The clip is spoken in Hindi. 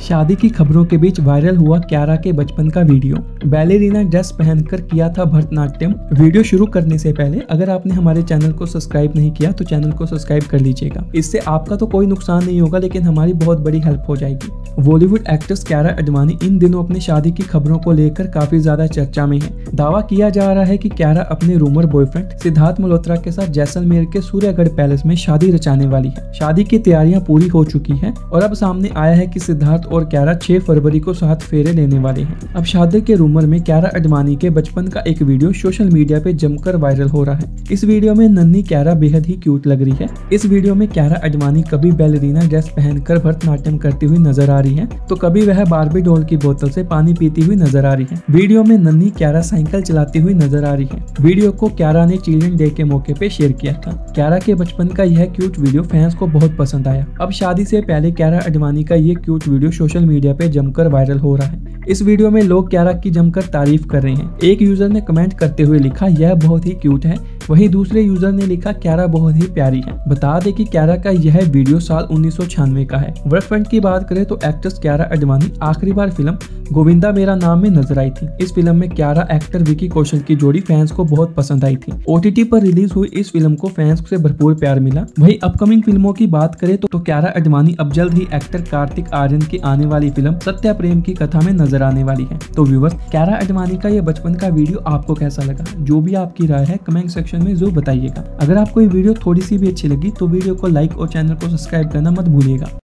शादी की खबरों के बीच वायरल हुआ क्यारा के बचपन का वीडियो। बैलेरीना ड्रेस पहनकर किया था भरतनाट्यम। वीडियो शुरू करने से पहले अगर आपने हमारे चैनल को सब्सक्राइब नहीं किया तो चैनल को सब्सक्राइब कर लीजिएगा। इससे आपका तो कोई नुकसान नहीं होगा, लेकिन हमारी बहुत बड़ी हेल्प हो जाएगी। बॉलीवुड एक्ट्रेस क्यारा अडवाणी इन दिनों अपनी शादी की खबरों को लेकर काफ़ी ज़्यादा चर्चा में है। दावा किया जा रहा है कि क्यारा अपने रूमर बॉयफ्रेंड सिद्धार्थ मल्होत्रा के साथ जैसलमेर के सूर्यगढ़ पैलेस में शादी रचाने वाली है। शादी की तैयारियाँ पूरी हो चुकी है और अब सामने आया है की सिद्धार्थ और क्यारा 6 फरवरी को साथ फेरे लेने वाले हैं। अब शादी के रूमर में क्यारा अडवाणी के बचपन का एक वीडियो सोशल मीडिया पे जमकर वायरल हो रहा है। इस वीडियो में नन्ही क्यारा बेहद ही क्यूट लग रही है। इस वीडियो में क्यारा अडवाणी कभी बैलरीना ड्रेस पहनकर भरतनाट्यम करती हुई नज़र आ रही है तो कभी वह बारबी डोल की बोतल से पानी पीती हुई नज़र आ रही है। वीडियो में नन्ही क्यारा साइकिल चलाती हुई नज़र आ रही है। वीडियो को क्यारा ने चिल्ड्रन डे के मौके पे शेयर किया था। क्यारा के बचपन का यह क्यूट वीडियो फैंस को बहुत पसंद आया। अब शादी से पहले क्यारा अडवाणी का ये क्यूट वीडियो सोशल मीडिया पे जमकर वायरल हो रहा है। इस वीडियो में लोग क्यारा की जमकर तारीफ़ कर रहे हैं। एक यूज़र ने कमेंट करते हुए लिखा, यह बहुत ही क्यूट है। वहीं दूसरे यूज़र ने लिखा क्यारा बहुत ही प्यारी है। बता दें कि क्यारा का यह वीडियो साल उन्नीस सौ छियानवे का है। वर्क फ्रंट की बात करें तो एक्ट्रेस क्यारा अडवाणी आखिरी बार फ़िल्म गोविंदा मेरा नाम में नज़र आई थी। इस फ़िल्म में क्यारा एक्टर विकी कौशल की जोड़ी फैंस को बहुत पसंद आई थी। ओटीटी पर रिलीज़ हुई इस फ़िल्म को फैंस से भरपूर प्यार मिला। वही अपकमिंग फ़िल्मों की बात करें तो, क्यारा अडवाणी अब जल्द ही एक्टर कार्तिक आर्यन की आने वाली फ़िल्म सत्या प्रेम की कथा में नज़र आने वाली है। तो व्यूवर्स क्यारा अडवाणी का ये बचपन का वीडियो आपको कैसा लगा? जो भी आपकी राय है कमेंट सेक्शन में ज़रूर बताइएगा। अगर आपको ये वीडियो थोड़ी सी भी अच्छी लगी तो वीडियो को लाइक और चैनल को सब्सक्राइब करना मत भूलिएगा।